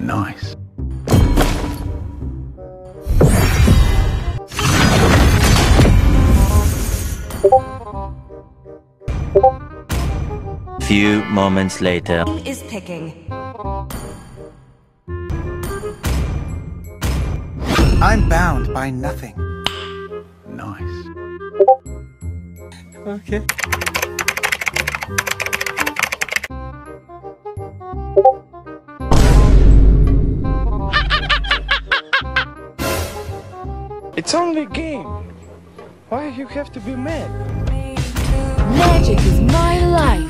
Nice. Few moments later is picking. I'm bound by nothing. Nice. Okay. It's only a game. Why you have to be mad? Magic is my life.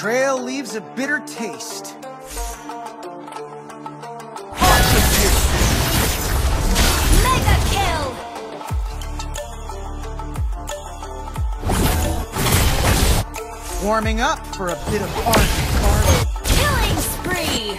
Betrayal leaves a bitter taste. warming up for a bit of art. Killing spree!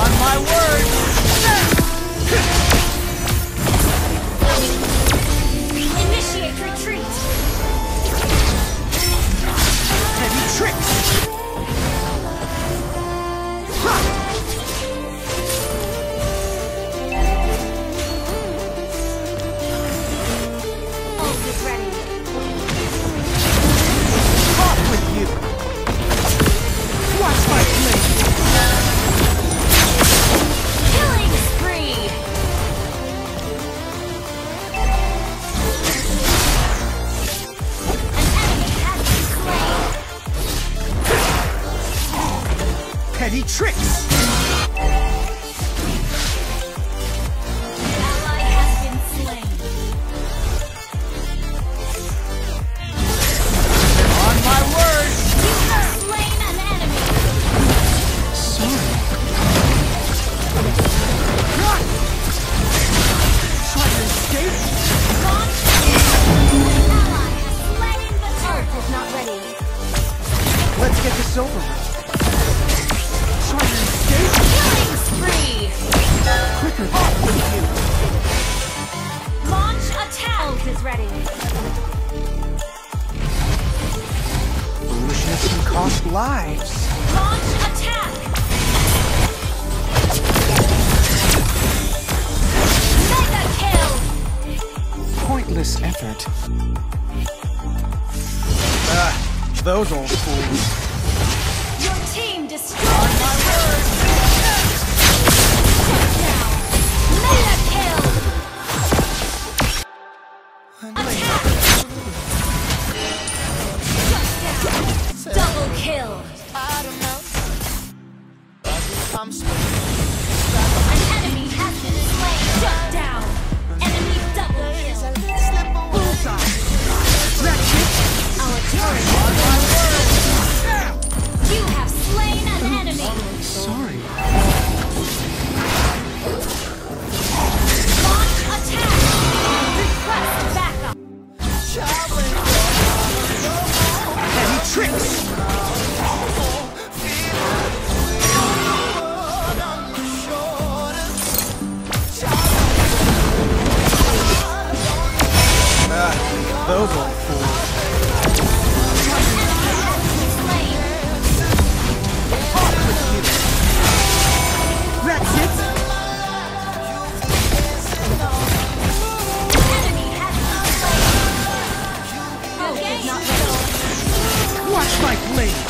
On my word! Initiate retreat! Heavy tricks! cost lives. Launch attack! Mega kill! Pointless effort. Ah, those old fools. Your team destroyed my word! Shut down! Mega I'm lady.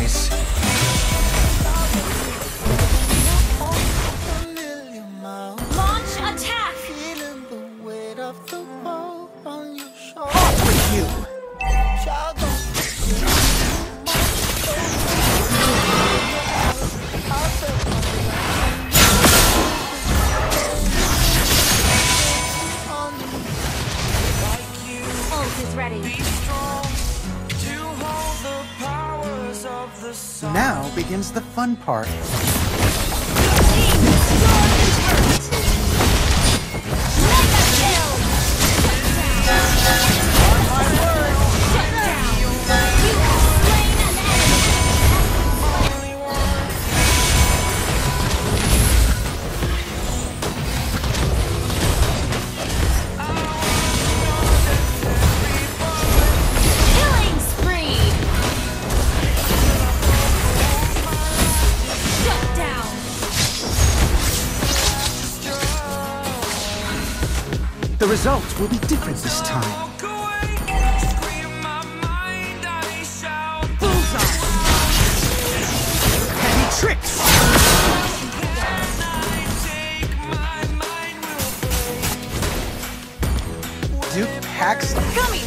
nice. begins the fun part. will be different this time. tricks! Duke. packs? Gummy!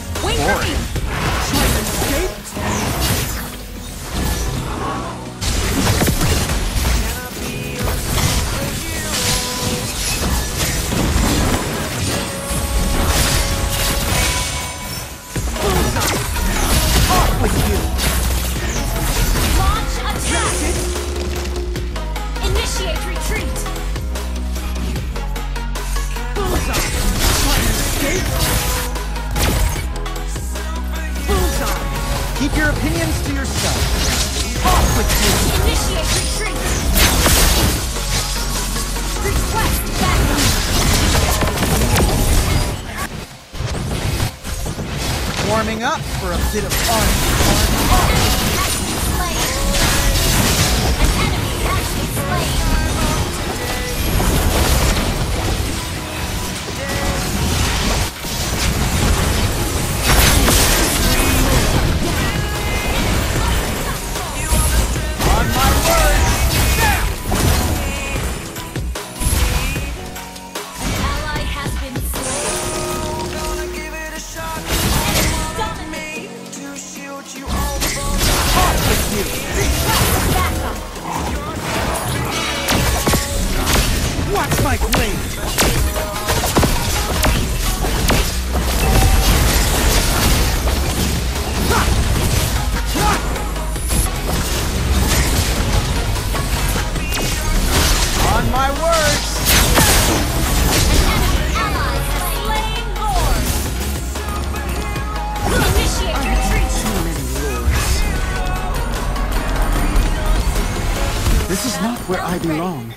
where I belong.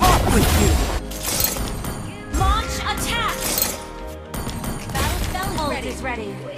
Off with you! Launch attack! Battle Belt is ready.